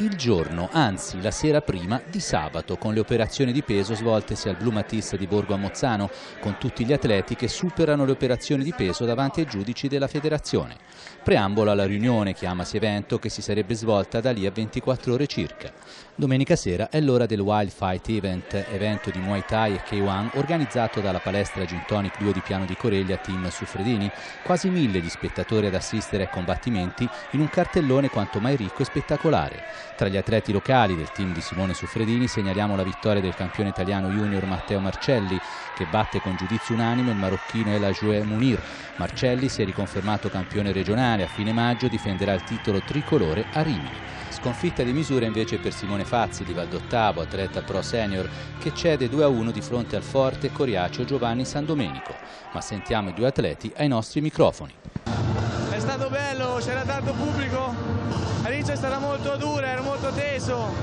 il giorno, anzi la sera prima di sabato, con le operazioni di peso svoltesi al Blue Matisse di Borgo a Mozzano, con tutti gli atleti che superano le operazioni di peso davanti ai giudici della federazione. Preambolo alla riunione, chiamasi evento, che si sarebbe svolta da lì a 24 ore circa. Domenica sera è l'ora del Wild Fight Event, evento di Muay Thai e K1 organizzato dalla palestra Gin Tonic 2 di Piano di Coreglia Team Suffredini. Quasi mille gli spettatori ad assistere ai combattimenti in un cartellone quanto mai ricco e spettacolare. Tra gli atleti locali del team di Simone Suffredini segnaliamo la vittoria del campione italiano junior Matteo Marcelli che batte con giudizio unanime il marocchino El Ajoué Munir. Marcelli si è riconfermato campione regionale, a fine maggio difenderà il titolo tricolore a Rimini. Sconfitta di misura invece per Simone Fazzi di Valdottavo, atleta pro senior, che cede 2-1 di fronte al forte coriaceo Giovanni Sandomenico. Ma sentiamo i due atleti ai nostri microfoni. È stato bello, c'era tanto pubblico, all'inizio è stata molto dura, era molto teso,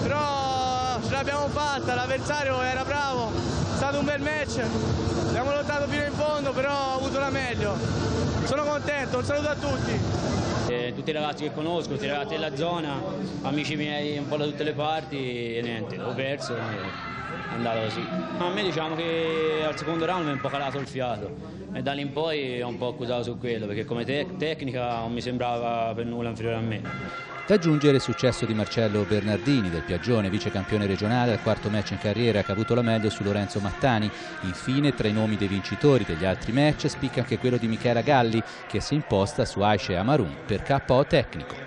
però ce l'abbiamo fatta, l'avversario era bravo, è stato un bel match, abbiamo lottato fino in fondo, però ho avuto la meglio. Sono contento, un saluto a tutti. Eh, tutti i ragazzi che conosco, tutti i ragazzi della zona, amici miei un po' da tutte le parti e niente, ho perso e è andato così. A me diciamo che al secondo round mi è un po' calato il fiato e da lì in poi ho un po' accusato su quello perché come te tecnica non mi sembrava per nulla inferiore a me. Da aggiungere il successo di Marcello Bernardini del Piaggione, vice campione regionale al quarto match in carriera che ha avuto la meglio su Lorenzo Mattani. Infine, tra i nomi dei vincitori degli altri match spicca anche quello di Michela Galli che si è imposta su Aisha Amarun per KO tecnico.